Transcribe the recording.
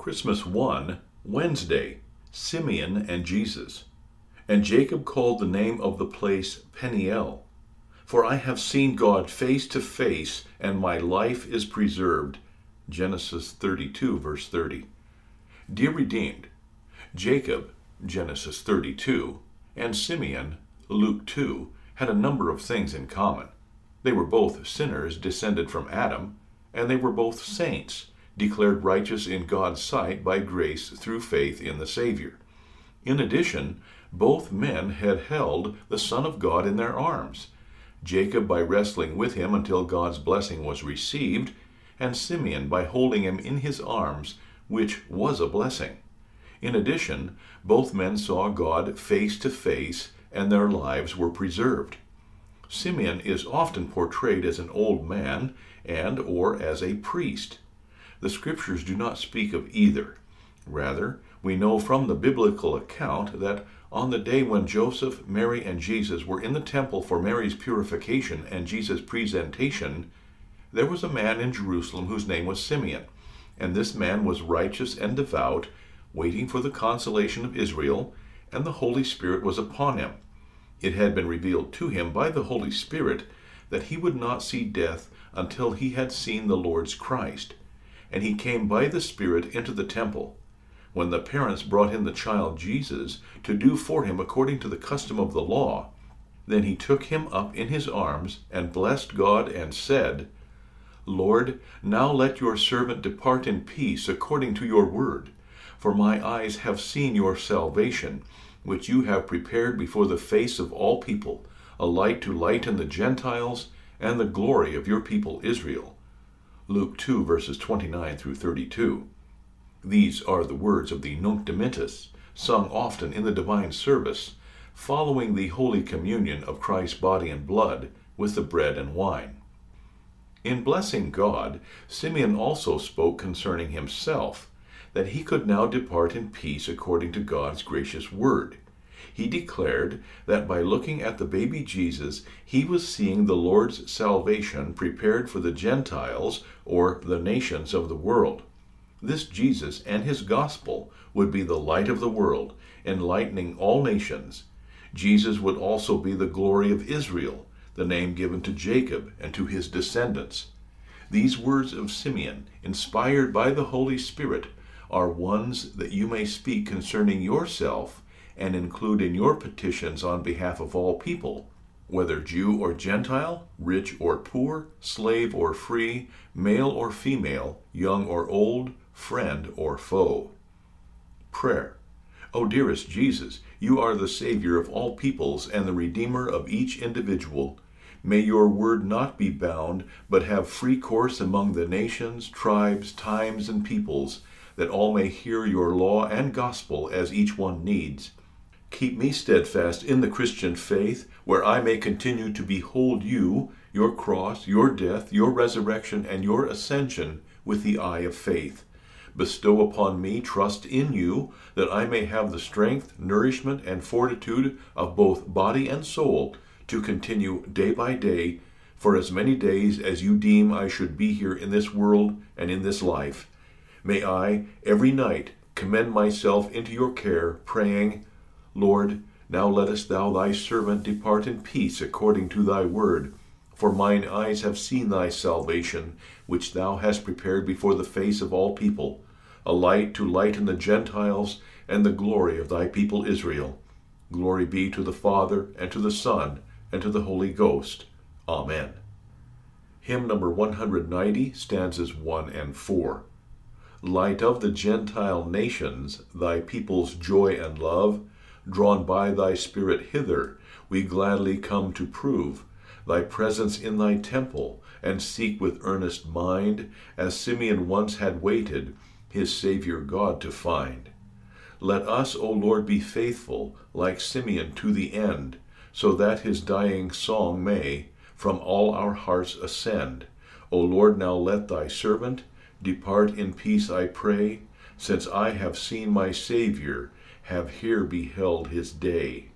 Christmas 1, Wednesday, Simeon and Jesus. And Jacob called the name of the place Peniel. For I have seen God face to face, and my life is preserved. Genesis 32, verse 30. Dear redeemed, Jacob, Genesis 32, and Simeon, Luke 2, had a number of things in common. They were both sinners descended from Adam, and they were both saints, declared righteous in God's sight by grace through faith in the Savior. In addition, both men had held the Son of God in their arms, Jacob by wrestling with him until God's blessing was received, and Simeon by holding him in his arms, which was a blessing. In addition, both men saw God face to face, and their lives were preserved. Simeon is often portrayed as an old man and or as a priest. The scriptures do not speak of either. Rather, we know from the biblical account that on the day when Joseph, Mary, and Jesus were in the temple for Mary's purification and Jesus' presentation, there was a man in Jerusalem whose name was Simeon, and this man was righteous and devout, waiting for the consolation of Israel, and the Holy Spirit was upon him. It had been revealed to him by the Holy Spirit that he would not see death until he had seen the Lord's Christ. And he came by the Spirit into the temple. When the parents brought in the child Jesus to do for him according to the custom of the law, then he took him up in his arms and blessed God and said, Lord, now let your servant depart in peace according to your word. For my eyes have seen your salvation, which you have prepared before the face of all people, a light to lighten the Gentiles and the glory of your people Israel. Luke 2, verses 29 through 32. These are the words of the Nunc Dimittis, sung often in the divine service, following the Holy Communion of Christ's body and blood with the bread and wine. In blessing God, Simeon also spoke concerning himself, that he could now depart in peace according to God's gracious word. He declared that by looking at the baby Jesus, he was seeing the Lord's salvation prepared for the Gentiles, or the nations of the world. This Jesus and his gospel would be the light of the world, enlightening all nations. Jesus would also be the glory of Israel, the name given to Jacob and to his descendants. These words of Simeon, inspired by the Holy Spirit, are ones that you may speak concerning yourself and include in your petitions on behalf of all people, whether Jew or Gentile, rich or poor, slave or free, male or female, young or old, friend or foe. Prayer. O dearest Jesus, you are the Savior of all peoples and the Redeemer of each individual. May your word not be bound, but have free course among the nations, tribes, times, and peoples, that all may hear your law and gospel as each one needs. Keep me steadfast in the Christian faith, where I may continue to behold you, your cross, your death, your resurrection, and your ascension with the eye of faith. Bestow upon me trust in you, that I may have the strength, nourishment, and fortitude of both body and soul to continue day by day for as many days as you deem I should be here in this world and in this life. May I, every night, commend myself into your care, praying, Lord, now lettest thou thy servant depart in peace according to thy word. For mine eyes have seen thy salvation, which thou hast prepared before the face of all people, a light to lighten the Gentiles and the glory of thy people Israel. Glory be to the Father, and to the Son, and to the Holy Ghost. Amen. Hymn number 190, stanzas 1 and 4. Light of the Gentile nations, thy people's joy and love, drawn by thy Spirit hither, we gladly come to prove thy presence in thy temple, and seek with earnest mind, as Simeon once had waited, his Savior God to find. Let us, O Lord, be faithful, like Simeon, to the end, so that his dying song may from all our hearts ascend. O Lord, now let thy servant depart in peace, I pray, since I have seen my Savior, have here beheld his day.